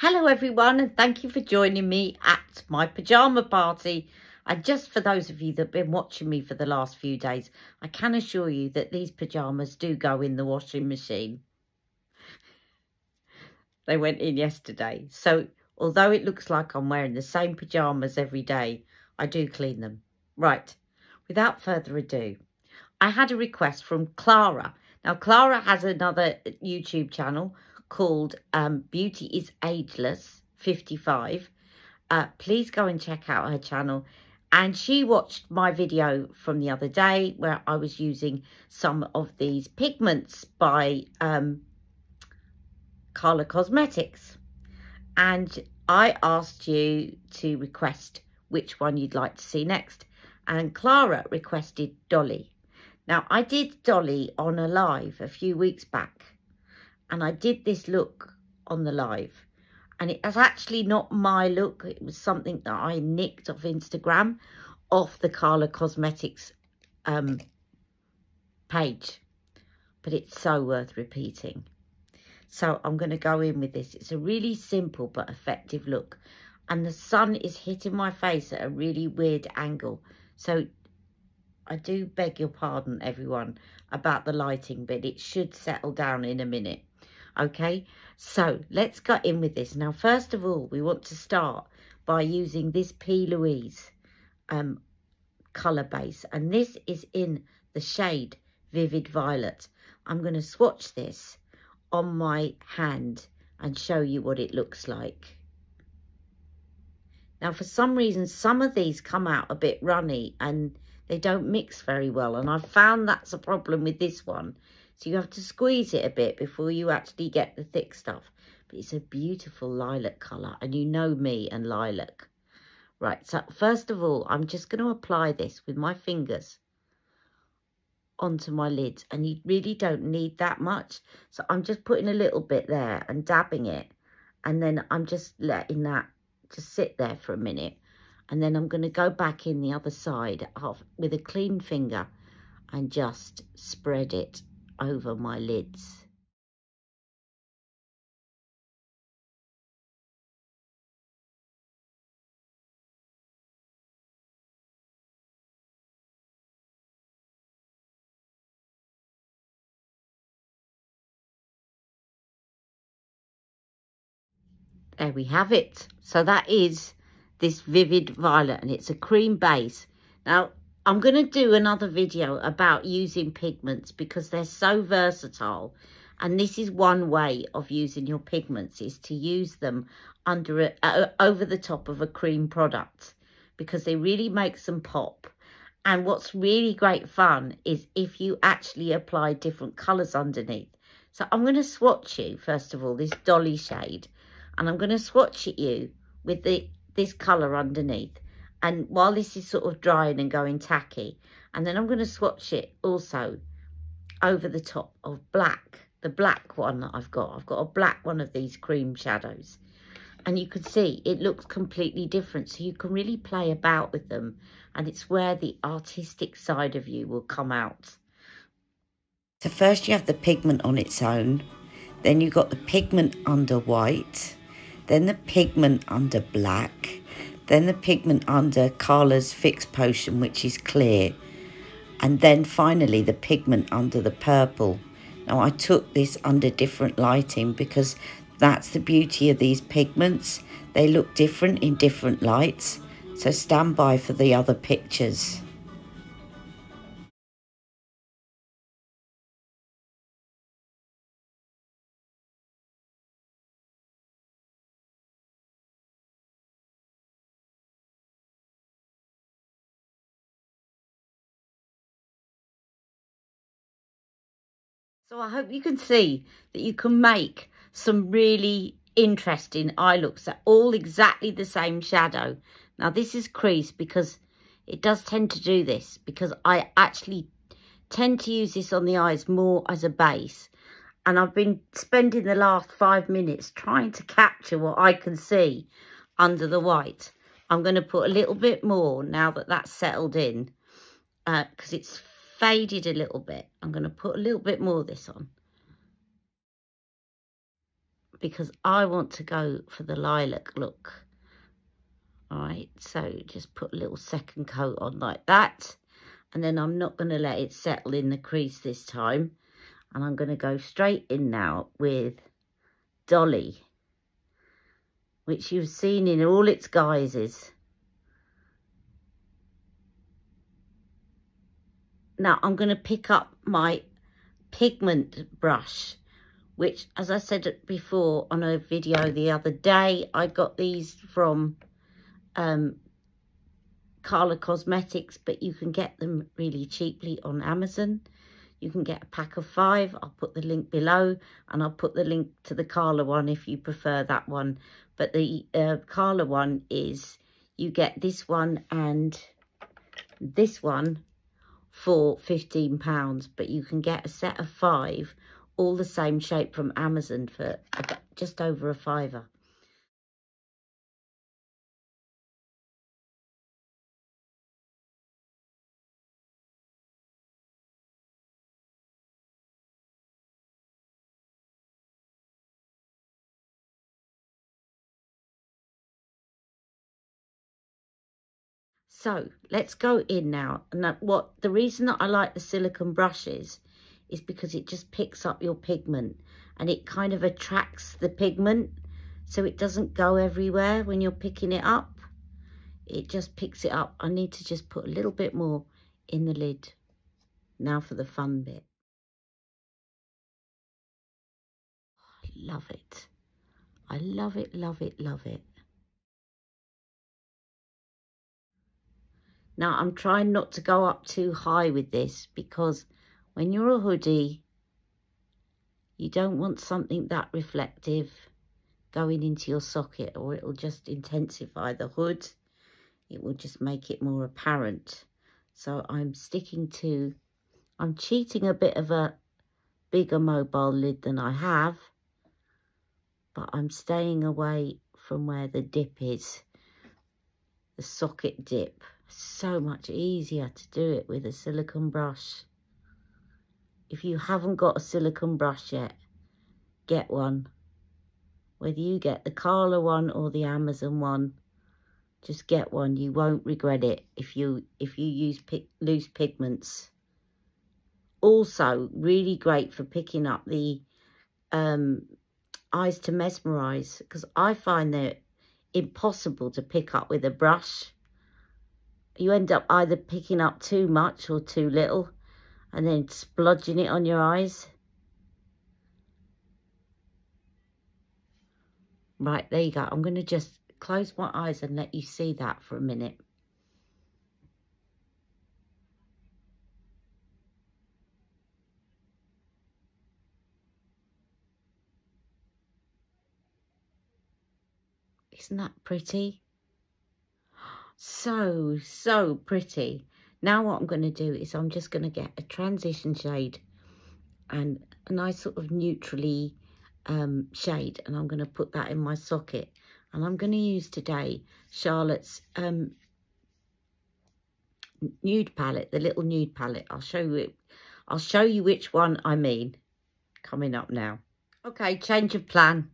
Hello everyone and thank you for joining me at my pyjama party. And just for those of you that have been watching me for the last few days, I can assure you that these pyjamas do go in the washing machine. They went in yesterday. So although it looks like I'm wearing the same pyjamas every day, I do clean them. Right, without further ado, I had a request from Clara. Now, Clara has another YouTube channel called um, Beauty is Ageless 55. Uh, please go and check out her channel. And she watched my video from the other day where I was using some of these pigments by um, Karla Cosmetics. And I asked you to request which one you'd like to see next. And Clara requested Dolly. Now, I did Dolly on a live a few weeks back and I did this look on the live and it was actually not my look it was something that I nicked off Instagram off the Karla Cosmetics um, page. But it's so worth repeating. So I'm going to go in with this. It's a really simple but effective look and the sun is hitting my face at a really weird angle. So I do beg your pardon everyone about the lighting but it should settle down in a minute okay? So let's get in with this. Now first of all we want to start by using this P. Louise um, colour base and this is in the shade Vivid Violet. I'm going to swatch this on my hand and show you what it looks like. Now for some reason some of these come out a bit runny and they don't mix very well and I've found that's a problem with this one so you have to squeeze it a bit before you actually get the thick stuff. But it's a beautiful lilac colour. And you know me and lilac. Right, so first of all, I'm just going to apply this with my fingers onto my lids. And you really don't need that much. So I'm just putting a little bit there and dabbing it. And then I'm just letting that just sit there for a minute. And then I'm going to go back in the other side with a clean finger and just spread it over my lids. There we have it. So that is this Vivid Violet and it's a cream base. Now, I'm going to do another video about using pigments because they're so versatile. And this is one way of using your pigments is to use them under a, over the top of a cream product because they really make them pop. And what's really great fun is if you actually apply different colours underneath. So I'm going to swatch you, first of all, this Dolly shade. And I'm going to swatch at you with the this colour underneath. And while this is sort of drying and going tacky and then I'm going to swatch it also over the top of black the black one that I've got. I've got a black one of these cream shadows. And you can see it looks completely different so you can really play about with them and it's where the artistic side of you will come out. So first you have the pigment on its own then you've got the pigment under white then the pigment under black then the pigment under Karla's Fix Potion, which is clear, and then finally the pigment under the purple. Now I took this under different lighting because that's the beauty of these pigments. They look different in different lights, so stand by for the other pictures. So I hope you can see that you can make some really interesting eye looks that all exactly the same shadow. Now this is crease because it does tend to do this because I actually tend to use this on the eyes more as a base. And I've been spending the last five minutes trying to capture what I can see under the white. I'm going to put a little bit more now that that's settled in because uh, it's faded a little bit. I'm going to put a little bit more of this on. because I want to go for the lilac look. All right, so just put a little second coat on like that. And then I'm not going to let it settle in the crease this time. And I'm going to go straight in now with Dolly, which you've seen in all its guises. Now I'm going to pick up my pigment brush, which as I said before on a video the other day, I got these from um, Karla Cosmetics, but you can get them really cheaply on Amazon. You can get a pack of five. I'll put the link below and I'll put the link to the Karla one if you prefer that one. But the uh, Karla one is, you get this one and this one for £15, but you can get a set of five, all the same shape from Amazon for just over a fiver. So let's go in now. And what the reason that I like the silicone brushes is because it just picks up your pigment and it kind of attracts the pigment so it doesn't go everywhere when you're picking it up. It just picks it up. I need to just put a little bit more in the lid. Now for the fun bit. I love it. I love it, love it, love it. Now, I'm trying not to go up too high with this because when you're a hoodie, you don't want something that reflective going into your socket or it'll just intensify the hood. It will just make it more apparent. So I'm sticking to, I'm cheating a bit of a bigger mobile lid than I have, but I'm staying away from where the dip is, the socket dip so much easier to do it with a silicone brush. If you haven't got a silicone brush yet, get one. Whether you get the Karla one or the Amazon one, just get one. You won't regret it if you if you use loose pigments. Also, really great for picking up the um, eyes to mesmerize because I find they're impossible to pick up with a brush you end up either picking up too much or too little and then splodging it on your eyes. Right, there you go. I'm going to just close my eyes and let you see that for a minute. Isn't that pretty? So, so pretty. Now what I'm going to do is I'm just going to get a transition shade and a nice sort of neutrally um, shade and I'm going to put that in my socket. And I'm going to use today Charlotte's um, nude palette, the little nude palette. I'll show you. I'll show you which one I mean coming up now. Okay, change of plan.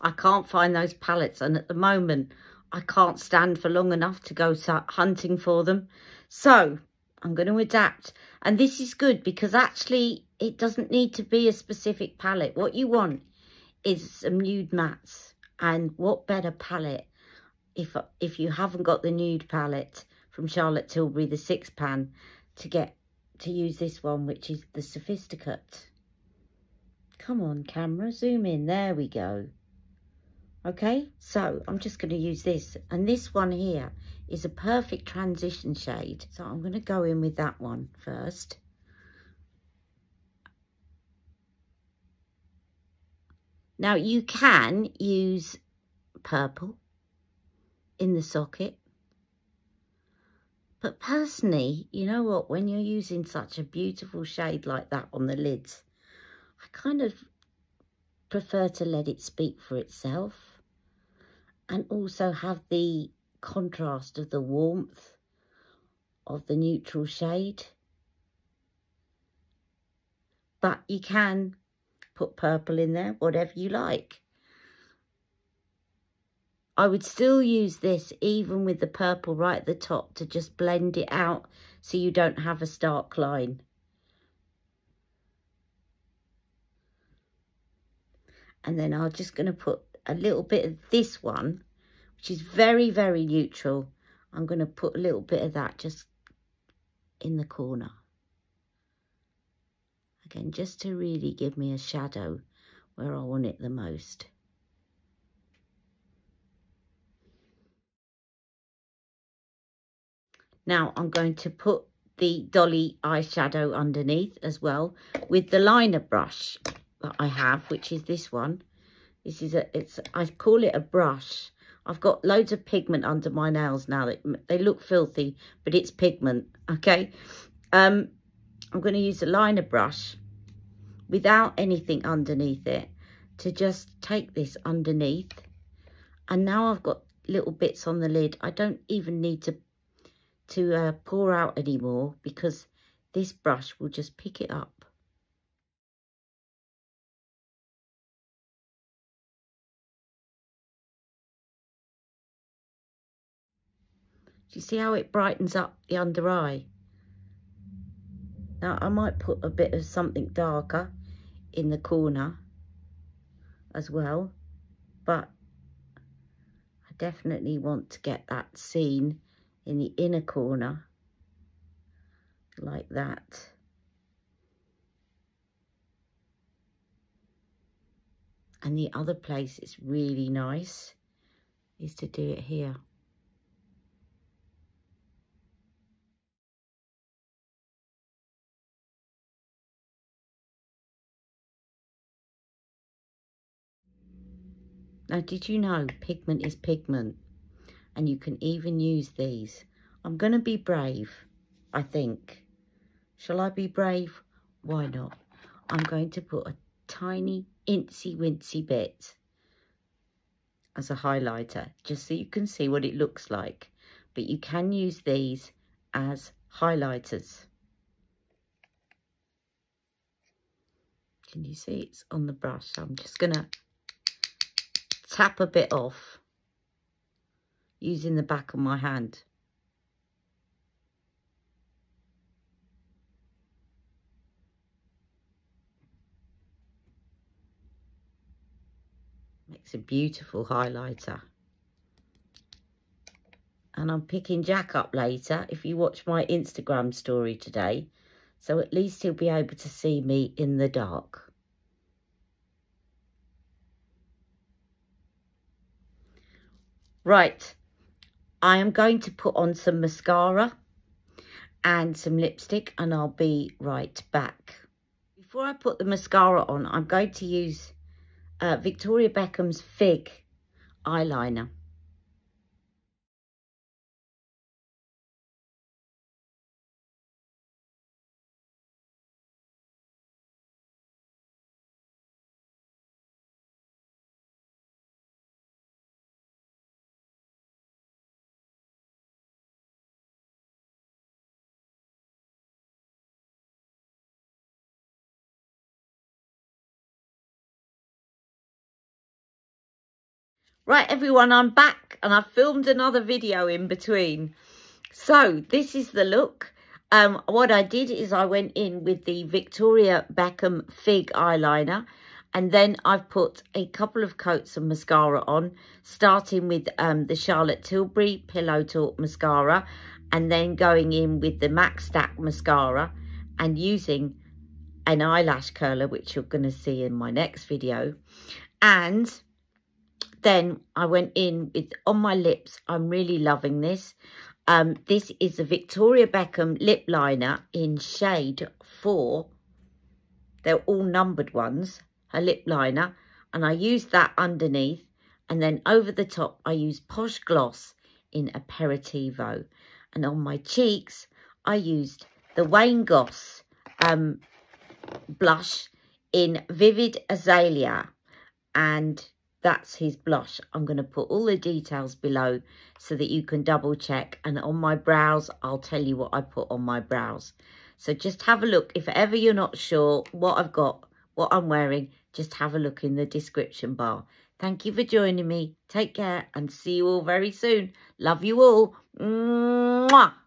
I can't find those palettes and at the moment I can't stand for long enough to go hunting for them. So I'm going to adapt. And this is good because actually it doesn't need to be a specific palette. What you want is some nude mattes. And what better palette if if you haven't got the nude palette from Charlotte Tilbury, the six pan, to get to use this one, which is the Sophisticate. Come on, camera, zoom in. There we go. Okay, so I'm just going to use this. And this one here is a perfect transition shade. So I'm going to go in with that one first. Now you can use purple in the socket. But personally, you know what, when you're using such a beautiful shade like that on the lids, I kind of prefer to let it speak for itself and also have the contrast of the warmth of the neutral shade. But you can put purple in there, whatever you like. I would still use this even with the purple right at the top to just blend it out so you don't have a stark line. And then I'm just going to put a little bit of this one, which is very, very neutral. I'm going to put a little bit of that just in the corner. Again, just to really give me a shadow where I want it the most. Now I'm going to put the Dolly eyeshadow underneath as well with the liner brush that I have, which is this one. This is a, it's, I call it a brush. I've got loads of pigment under my nails now. That they look filthy, but it's pigment, okay? Um, I'm going to use a liner brush without anything underneath it to just take this underneath. And now I've got little bits on the lid. I don't even need to to uh, pour out anymore because this brush will just pick it up. Do you see how it brightens up the under eye? Now I might put a bit of something darker in the corner as well, but I definitely want to get that scene in the inner corner like that. And the other place it's really nice is to do it here. Now, did you know pigment is pigment? and you can even use these. I'm going to be brave, I think. Shall I be brave? Why not? I'm going to put a tiny incy wincy bit as a highlighter, just so you can see what it looks like. But you can use these as highlighters. Can you see it's on the brush? I'm just going to tap a bit off using the back of my hand. Makes a beautiful highlighter. And I'm picking Jack up later if you watch my Instagram story today. So at least he'll be able to see me in the dark. Right, I am going to put on some mascara and some lipstick and I'll be right back. Before I put the mascara on, I'm going to use uh, Victoria Beckham's Fig eyeliner. Right, everyone, I'm back and I've filmed another video in between. So this is the look. Um, what I did is I went in with the Victoria Beckham Fig eyeliner and then I've put a couple of coats of mascara on, starting with um, the Charlotte Tilbury Pillow Talk mascara and then going in with the MAC Stack mascara and using an eyelash curler, which you're going to see in my next video. And then I went in with on my lips. I'm really loving this. Um, this is a Victoria Beckham lip liner in shade 4. They're all numbered ones, her lip liner. And I used that underneath. And then over the top, I used Posh Gloss in Aperitivo. And on my cheeks, I used the Wayne Goss um, blush in Vivid Azalea. And that's his blush. I'm going to put all the details below so that you can double check. And on my brows, I'll tell you what I put on my brows. So just have a look. If ever you're not sure what I've got, what I'm wearing, just have a look in the description bar. Thank you for joining me. Take care and see you all very soon. Love you all. Mwah.